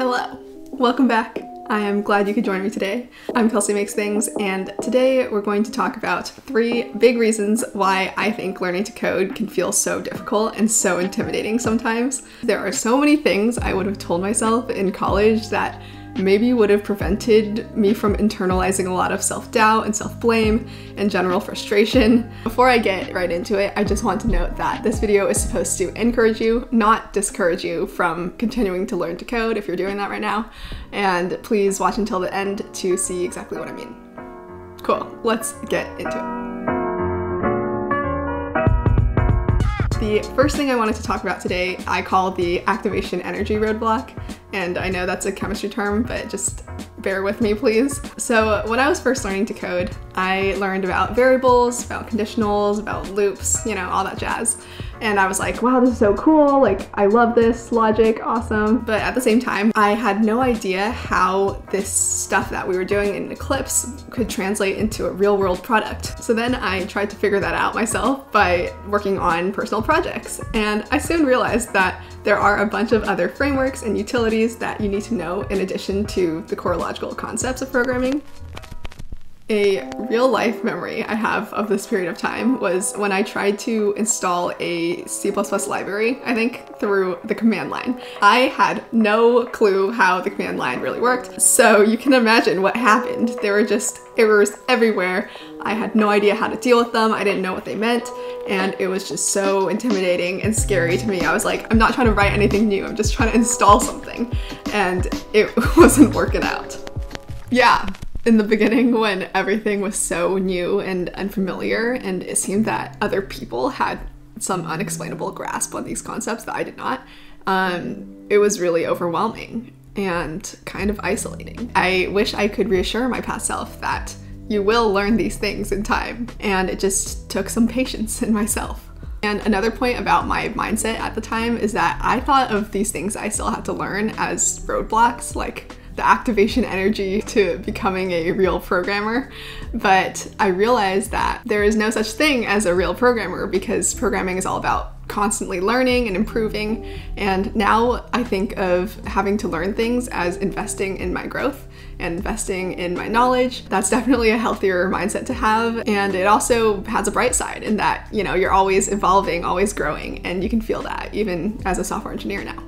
Hello, welcome back. I am glad you could join me today. I'm Kelsey Makes Things, and today we're going to talk about three big reasons why I think learning to code can feel so difficult and so intimidating sometimes. There are so many things I would have told myself in college that maybe would have prevented me from internalizing a lot of self doubt and self blame and general frustration. Before I get right into it, I just want to note that this video is supposed to encourage you, not discourage you from continuing to learn to code if you're doing that right now. And please watch until the end to see exactly what I mean. Cool, let's get into it. The first thing I wanted to talk about today, I call the activation energy roadblock. And I know that's a chemistry term, but just bear with me, please. So, when I was first learning to code, I learned about variables, about conditionals, about loops, you know, all that jazz. And I was like, wow, this is so cool. Like, I love this logic, awesome. But at the same time, I had no idea how this stuff that we were doing in Eclipse could translate into a real world product. So then I tried to figure that out myself by working on personal projects. And I soon realized that there are a bunch of other frameworks and utilities that you need to know in addition to the core logical concepts of programming. A real life memory I have of this period of time was when I tried to install a C++ library, I think through the command line. I had no clue how the command line really worked, so you can imagine what happened. There were just errors everywhere. I had no idea how to deal with them, I didn't know what they meant, and it was just so intimidating and scary to me. I was like, I'm not trying to write anything new, I'm just trying to install something, and it wasn't working out. Yeah, in the beginning when everything was so new and unfamiliar and it seemed that other people had some unexplainable grasp on these concepts that I did not, um, it was really overwhelming and kind of isolating. I wish I could reassure my past self that you will learn these things in time, and it just took some patience in myself. And another point about my mindset at the time is that I thought of these things I still had to learn as roadblocks, like the activation energy to becoming a real programmer. But I realized that there is no such thing as a real programmer because programming is all about constantly learning and improving. And now I think of having to learn things as investing in my growth and investing in my knowledge. That's definitely a healthier mindset to have. And it also has a bright side in that, you know, you're always evolving, always growing, and you can feel that even as a software engineer now.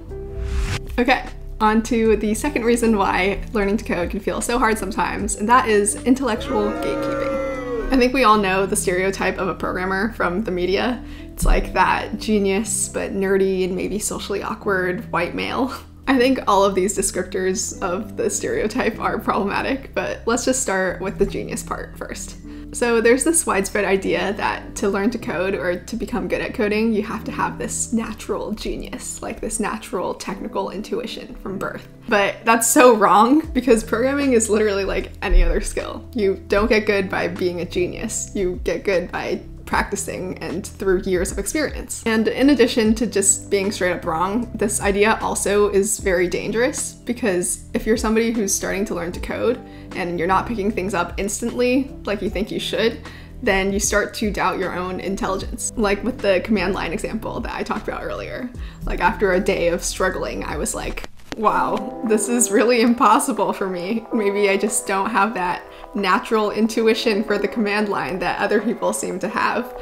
Okay, on to the second reason why learning to code can feel so hard sometimes, and that is intellectual gatekeeping. I think we all know the stereotype of a programmer from the media. It's like that genius, but nerdy and maybe socially awkward white male. I think all of these descriptors of the stereotype are problematic, but let's just start with the genius part first. So there's this widespread idea that to learn to code or to become good at coding, you have to have this natural genius, like this natural technical intuition from birth. But that's so wrong because programming is literally like any other skill. You don't get good by being a genius. You get good by practicing and through years of experience. And in addition to just being straight up wrong, this idea also is very dangerous because if you're somebody who's starting to learn to code and you're not picking things up instantly like you think you should, then you start to doubt your own intelligence. Like with the command line example that I talked about earlier. Like after a day of struggling, I was like, wow, this is really impossible for me. Maybe I just don't have that natural intuition for the command line that other people seem to have.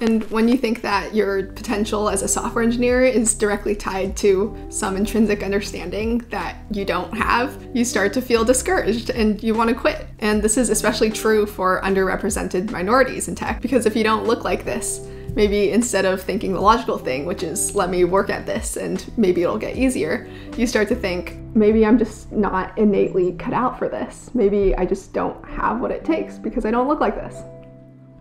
And when you think that your potential as a software engineer is directly tied to some intrinsic understanding that you don't have, you start to feel discouraged and you want to quit. And this is especially true for underrepresented minorities in tech, because if you don't look like this, maybe instead of thinking the logical thing, which is let me work at this and maybe it'll get easier, you start to think maybe I'm just not innately cut out for this. Maybe I just don't have what it takes because I don't look like this.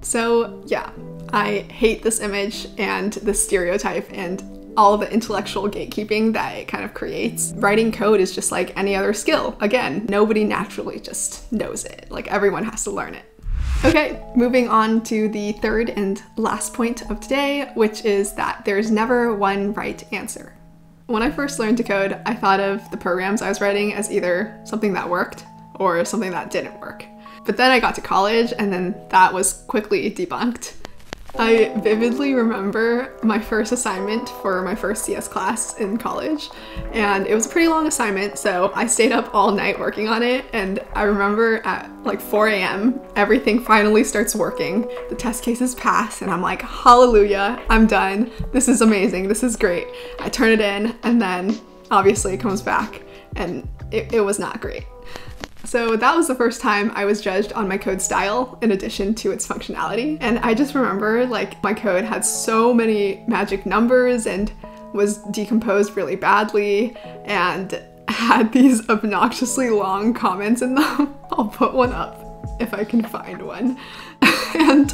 So, yeah, I hate this image and this stereotype and all the intellectual gatekeeping that it kind of creates. Writing code is just like any other skill. Again, nobody naturally just knows it. Like everyone has to learn it. Okay, moving on to the third and last point of today, which is that there's never one right answer. When I first learned to code, I thought of the programs I was writing as either something that worked or something that didn't work. But then I got to college and then that was quickly debunked. I vividly remember my first assignment for my first CS class in college, and it was a pretty long assignment, so I stayed up all night working on it. And I remember at like 4 a.m., everything finally starts working. The test cases pass, and I'm like, Hallelujah, I'm done. This is amazing. This is great. I turn it in, and then obviously it comes back, and it, it was not great. So that was the first time I was judged on my code style in addition to its functionality. And I just remember like my code had so many magic numbers and was decomposed really badly and had these obnoxiously long comments in them. I'll put one up if I can find one. and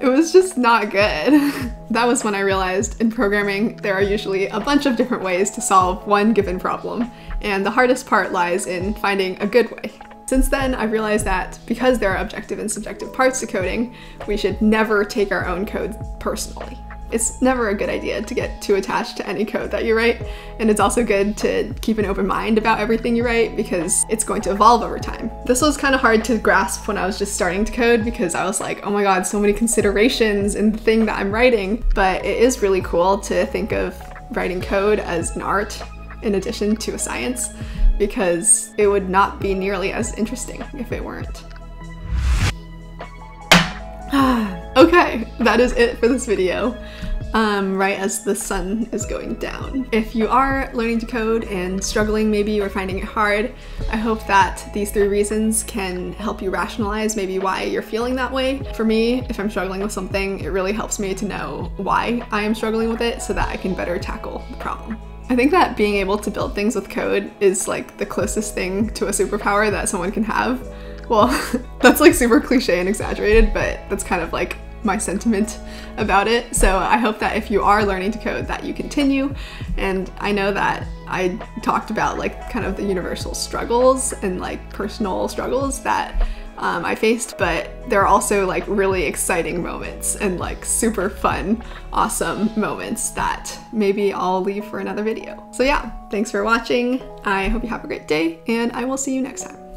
it was just not good. that was when I realized in programming there are usually a bunch of different ways to solve one given problem, and the hardest part lies in finding a good way. Since then, I've realized that because there are objective and subjective parts to coding, we should never take our own code personally. It's never a good idea to get too attached to any code that you write, and it's also good to keep an open mind about everything you write because it's going to evolve over time. This was kind of hard to grasp when I was just starting to code because I was like, oh my god, so many considerations in the thing that I'm writing, but it is really cool to think of writing code as an art in addition to a science because it would not be nearly as interesting if it weren't. That is it for this video. Um, right as the sun is going down. If you are learning to code and struggling maybe or finding it hard, I hope that these three reasons can help you rationalize maybe why you're feeling that way. For me, if I'm struggling with something, it really helps me to know why I am struggling with it so that I can better tackle the problem. I think that being able to build things with code is like the closest thing to a superpower that someone can have. Well, that's like super cliche and exaggerated, but that's kind of like my sentiment about it. So I hope that if you are learning to code that you continue. And I know that I talked about like kind of the universal struggles and like personal struggles that um, I faced, but there are also like really exciting moments and like super fun, awesome moments that maybe I'll leave for another video. So yeah, thanks for watching. I hope you have a great day and I will see you next time.